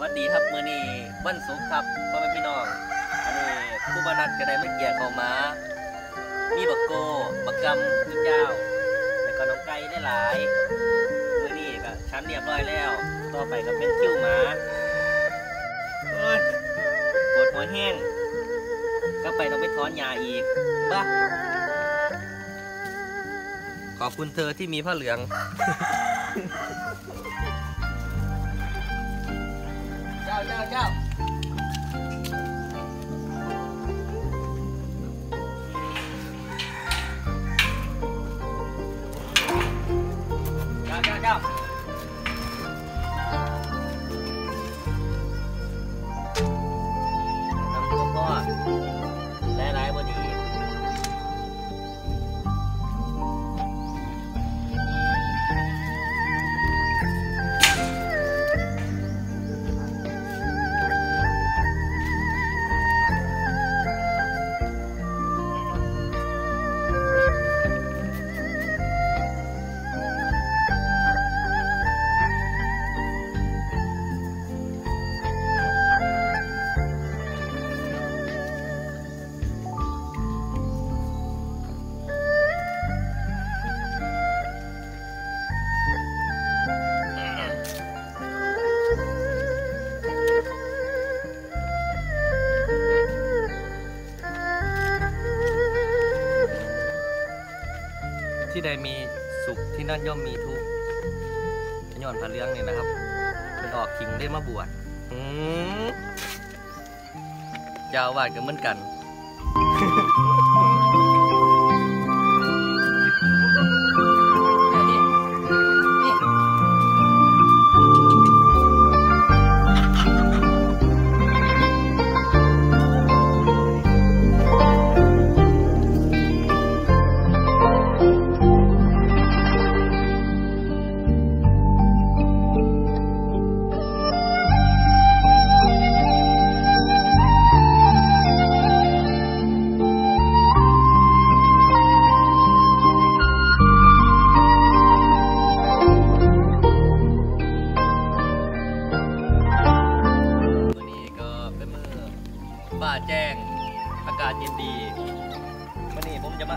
วัสดีครับมื้อนี้วันศุกร์ครับพ่อแม่พี่น้องอันนี้ครูบานัดก็ได้มาเกี่ยเข้าวหมา มีบักโกบักกำมีเจ้าแล้วก็น้องไก่ได้หลายมื้อนี้ก็ชั้นเรียบร้อยแล้ว ต่อไปก็เป็นคิ้วหมาโอ้ยปวดหัวแห้งก็ไปต้องไปถอนหญ้าอีกบ้าขอบคุณเธอที่มีผ้าเหลือง เจ้า ที่ใดมีสุขที่นั่นย่อมมีทุกข์ย้อนพระเรื่องนี่นะครับเป็นออกขิงได้มาบวชอืมยาววาดกันเหมือนกัน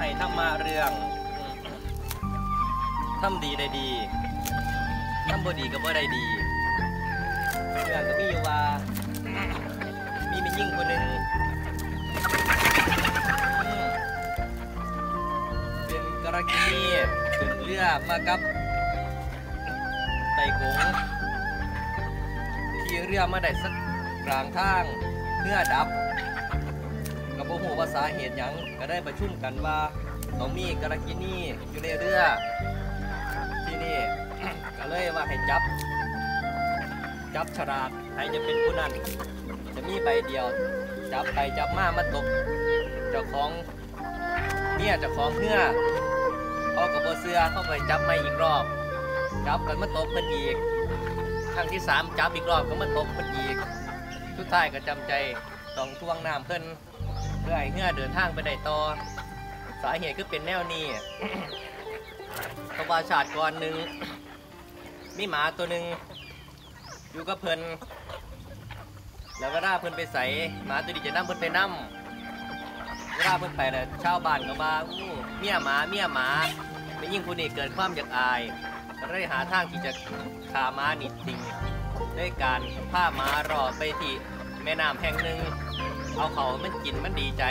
นี้ผมะมาให้ทำมาเรื่องทำดีได้ดีทำบ่ดีก็บ่ได้ดีเรื่องก็มีอยู่ว่า มีมียิ่งคนหนึ่งอืมเป็นกระกินีขึ้นเรือมากับไต่กงขี่เรือมาได้สักกลางทางเรือดับ บโมโหว่าสาเหตุหยังก็ได้ประชุมกันว่าต้องมีกระกินีอยู่ในเรือที่นี่ ก็เลยว่าให้จับ จับฉลากใครจะเป็นผู้นั้นจะมีใบเดียว จับไปจับมามาตกเจ้าของเนี่ยเจ้าของเรือเขากับโบเสือเข้าไปจับมาอีกรอบ จับกันมาตกกันอีกครั้งที่สามจับอีกรอบก็มาตกมันอีกสุดท้ายก็จำใจต้องท่วงน้ำเพิ่น เพื่อให้เหือเดินทางไปได้ต่อ สาเหตุคือเป็นแนวนี้เพราะว่าชาติก่อนหนึ่งมีหมาตัวหนึ่งอยู่กับเพิ่นแล้วเวลาเพิ่นไปใส่หมาตัวนี้จะนั่เพิ่นไปนั่เวลาเพิ่นไปน่ะชาวบ้านก็มาอู้เมียหมาเมียหมาไม่ยิ่งผู้นี้เกิดความอยากอายก็เลยหาทางที่จะฆ่าม้านิดจริงด้วยการพาม้ารอไปที่แม่น้ำแห่งหนึ่ง เอาเขามันกินมันดีใจ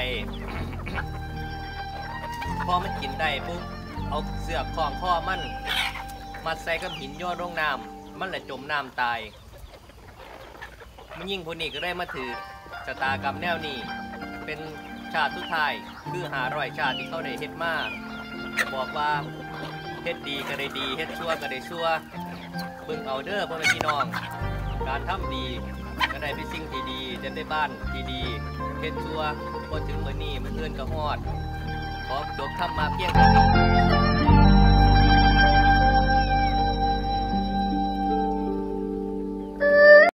พอมันกินได้ปุ๊บ เอาเสือกคล้องข้อมัน มัดใส่กับหินโยนลงน้ำมันเลยจมน้ำตาย มันยิ่งผู้นี้ก็ได้มาถือชะตากรรมแนวนี้ เป็นชาติสุดท้าย คือหารอยชาติที่เขาได้เฮ็ดมาจะบอกว่าเฮ็ดดีก็ได้ดีเฮ็ดชั่วก็ได้ชั่วเบิ่งเอาเด้อพ่อแม่พี่น้อง การทำดี ก็ได้ไปสิ่งที่ดีจะได้บ้านที่ดีเฮ็ดชัวพอถึงมื้อนี้มื้ออื่นก็ฮอดขอจบทำมาเพียงเท่านี้